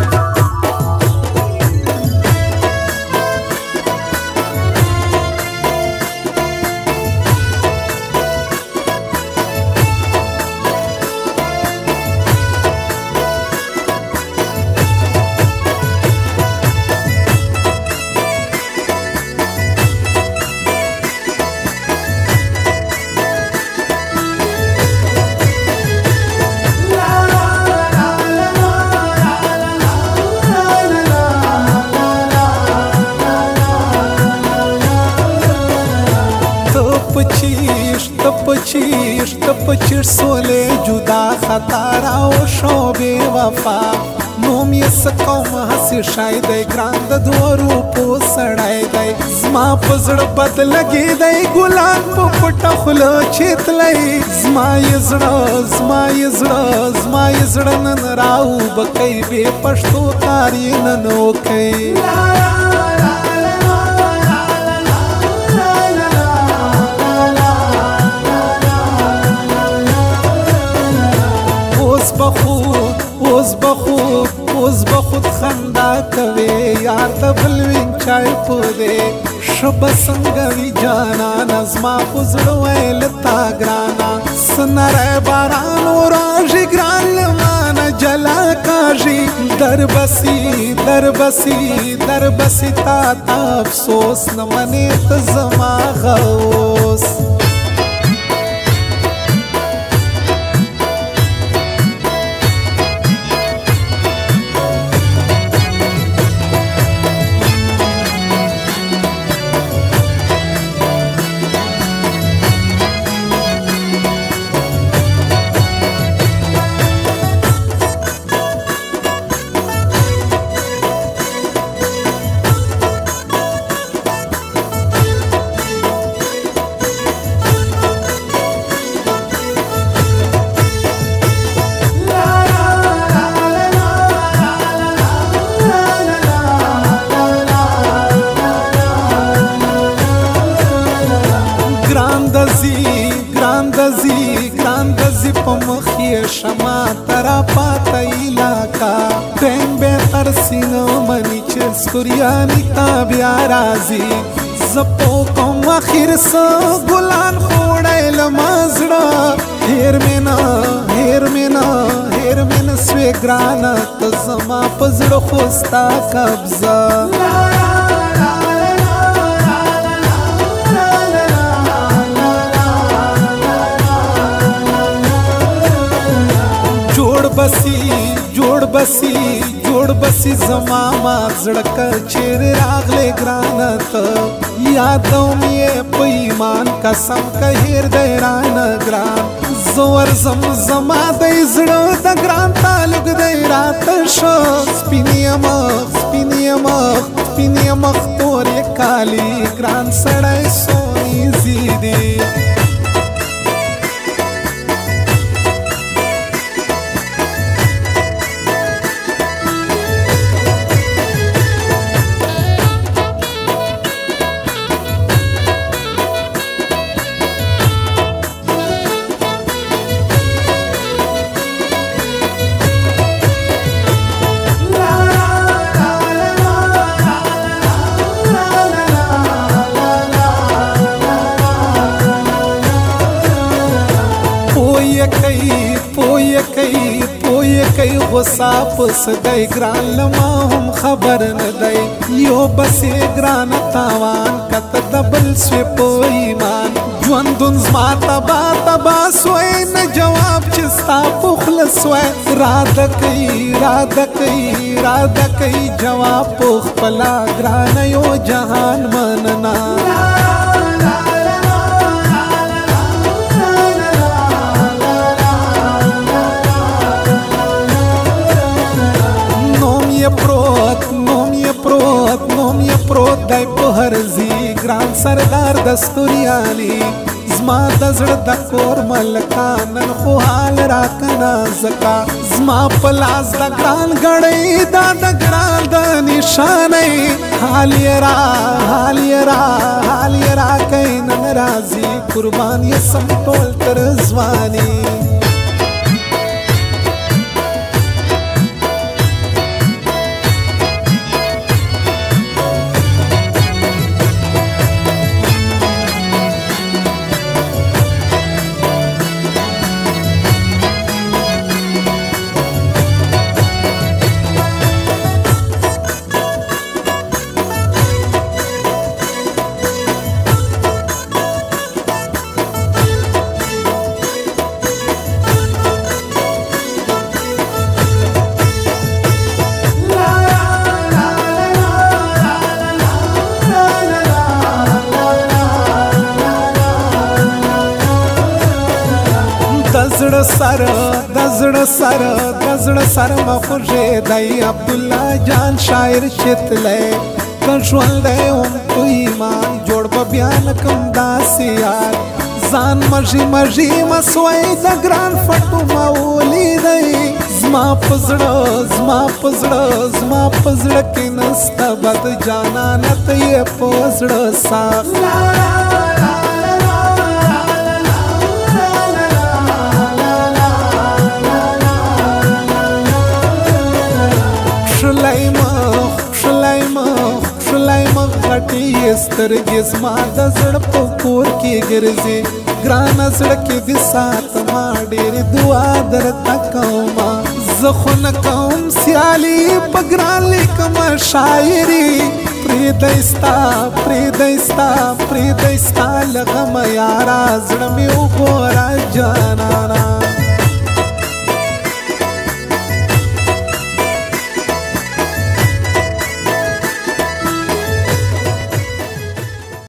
Thank you. تپچیش تپچیر سوله جدا خطا را او شو بی وفا نوم یې سکوم هسې شای دی ګران د دوه روپو سړی دی زما په زړه بد لګې دی ګلان په پټه خوله چیتلی زما یې زړه زما یې زړه زما یې زړه نن راوبکئ بې پښتو تار یې نن وکئ یار د بل وینچای په دې شب څنګه وی جانا نظم په زړه ویل تا ګرانا سنره باران راځي ګران مان جلا کاږي دربسي دربسي دربسي تا افسوس نه منې ته زما غوس شما ترا پاتا علاقہ دین بے ترسینو منی چس کوریانی تا بیا رازی زپو کوم اخر سو ګلان خوړای لمازړه هیر مینا هیر مینا هیر مینا سوی ګران ته زما پزړه خوستا قبضه بسی جوړ بسی جوړ بسی زما ما زړکل چیرې راغلې ګرانه ته یادو مې په ایمان قسم که هیر دی رانه ګران زور زم زما د زړه د کوي غصه پس دای ګران لما هم خبر نه دی یو بسې ګران تاوان کته دبل سوی په ایمان ژوندون زما تبا تبا سوی نه جواب چې ستا پخله سوی راده کوي راده کوي راده کوي جواب پخپلا ګرانه یو جهان مننا یې پروت نوم یې پروت نوم یې پروت دی په هر ځي ګران سردار دستوري علي زما د زړه د کور ملکا نن خو حال را کنا زکا زما په لاس د ګران غړې دا د ګران د نشانې حال یې را حال یې را حال یې را کین ناراضي قربان یې سم ټول تر ځواني زړه سره د زړه سره د زړه سره مخوږه دای عبد الله جان شاعر شتلې کل شوال دی هم کوی ما جوړ په بیان کم داسې یار ځان مژي مژي مسوي د ګران فټو مولي دی زما پزړه زما پزړه زما پزړه کې نستا بد جانا نته یې پزړه ساخ سترګې زما د زړه په کور کې ګرځي ګرانه زړه کې دې ساتما ډېرې دعا درته کومه زه خو نه کوم سیالي په ګران لیکمه شاعري پریدی ستا پریدی ستا پریدی ستا لغمه یارا زړه مې وګوره